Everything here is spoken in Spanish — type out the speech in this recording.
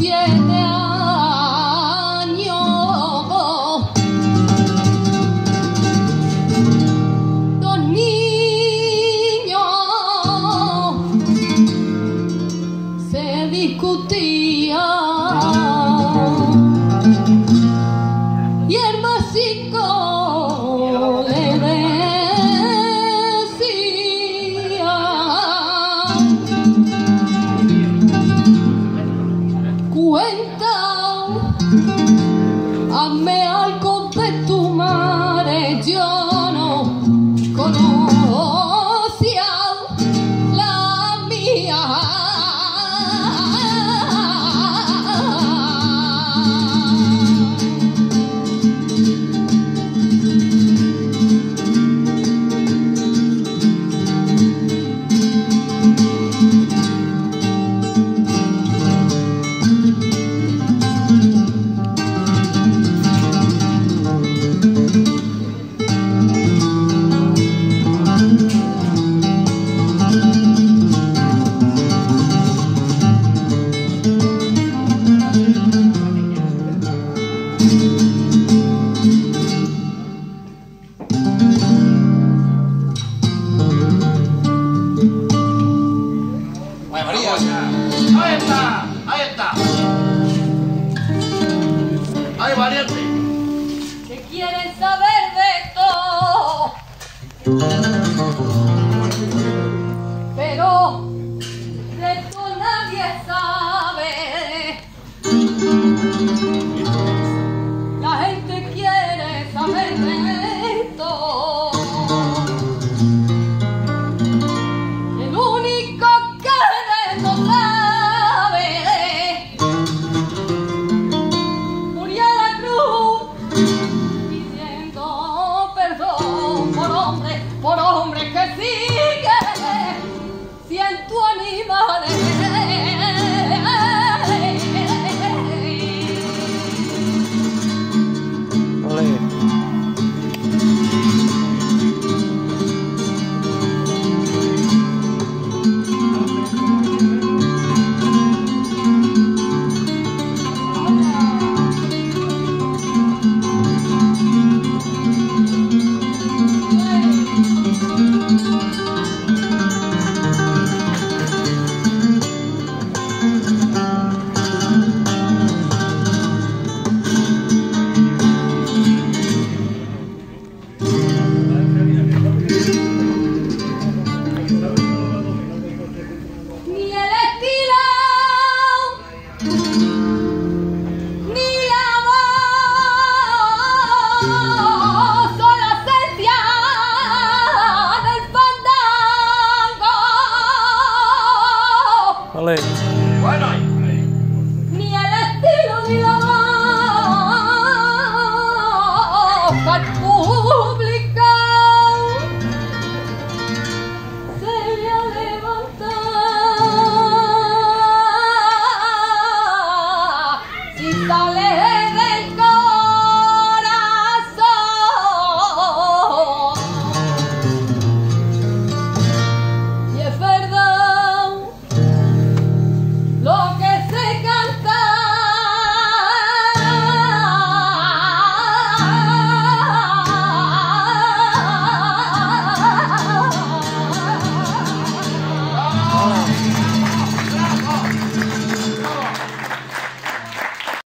Yeah. cuenta, hazme algo. Ahí está, ahí está. Ahí, valiente. ¿Qué quieren saber de esto? Pero 多 Malay. Why not?